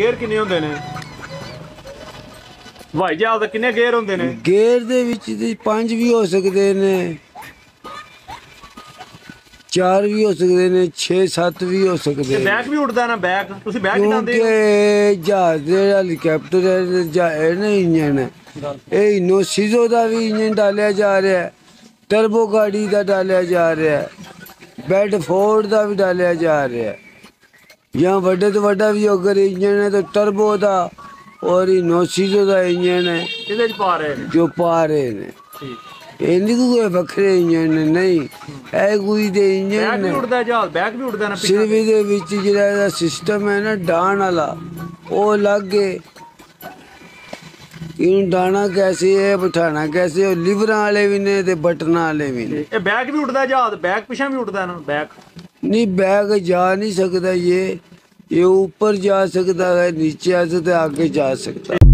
Gear ਕਿੰਨੇ ਹੁੰਦੇ ਨੇ? ਹਵਾਈ ਜਹਾਜ਼ ਦੇ ਕਿੰਨੇ ਗੇਅਰ ਹੁੰਦੇ ਨੇ? ਗੇਅਰ ਦੇ ਵਿੱਚ ਦੀ ਪੰਜ ਵੀ ਹੋ ਸਕਦੇ ਨੇ। ਚਾਰ ਵੀ ਹੋ ਸਕਦੇ ਨੇ 6 7 ਵੀ ਹੋ ਤੇ ਸਕਦੇ ਨੇ। ਬੈਕ ਵੀ ਉੱਡਦਾ ਨਾ ਬੈਕ ਤੁਸੀਂ ਬੈਕ ਜਾਂਦੇ ਹੋ? ਕਿਉਂਕਿ ਜਹਾਜ਼ ਦੇ ਹੈਲੀਕਾਪਟਰ ਹੈ ਜਾਂ ਇਹ ਨਹੀਂ ਇੰਜਨ ਹੈ। ਇਹ ਇਨੋਸੀਜ਼ੋ ਦਾ ਵੀ ਇੰਜਨ ਡਾਲਿਆ ਜਾ ਰਿਹਾ ਹੈ। ਟਰਬੋ ਗਾੜੀ ਦਾ ਡਾਲਿਆ ਜਾ ਰਿਹਾ ਹੈ। ਬੈਡਫੋਰਡ ਦਾ ਵੀ ਡਾਲਿਆ ਜਾ ਰਿਹਾ ਹੈ। ਜਾਂ ਵੱਡੇ ਤੋਂ ਵੱਡਾ ਵੀ ਅਗਰ ਇੰਜਨ ਹੈ ਤਾਂ ਟਰਬੋ ਦਾ ਔਰ ਇਨੋਸੀਜ਼ੋ ਦਾ ਇੰਜਨ ਹੈ ਇਹਦੇ ਚ ਪਾ ਰਹੇ ਨੇ? ਜੋ ਪਾ ਰਹੇ ਨੇ। ਠੀਕ। ਇਹ ਨਹੀਂ ਕੋਈ ਵੱਖਰੇ ਇੰਜਨ ਨੇ ਨਹੀਂ। ਇਹ ਕੋਈ ਦੇ ਬੈਕ ਇੰਜਨ ਵੀ ਨੇ। ਉੱਡਦਾ ਜਹਾਜ਼ ਬੈਕ ਵੀ ਉੱਡਦਾ ਨਾ ਪਿੱਛੇ? ਸਿਰਫ ਇਹਦੇ ਵਿੱਚ ਜਿਹੜਾ ਇਹਦਾ ਸਿਸਟਮ ਹੈ ਨਾ ਡਾਣ ਵਾਲਾ ਉਹ ਲੱਗੇ ਇਹਨੂੰ ਡਾਣਾ ਕੈਸੇ ਹੈ ਬਿਠਾਣਾ ਕੈਸੇ ਉਹ ਲਿਵਰਾਂ ਵਾਲੇ ਵੀ ਨੇ ਤੇ ਬਟਨਾਂ ਵਾਲੇ ਵੀ ਨੇ। ਇਹ ਬੈਕ ਵੀ ਉੱਡਦਾ ਜਹਾਜ਼ ਬੈਕ ਪਿੱਛੇ ਵੀ ਉੱਡਦਾ ਨਾ ਬੈਕ? ਨਹੀਂ बैग जा नहीं सकता ये ये ऊपर जा सकता है नीचे आ सकता है आगे जा सकता है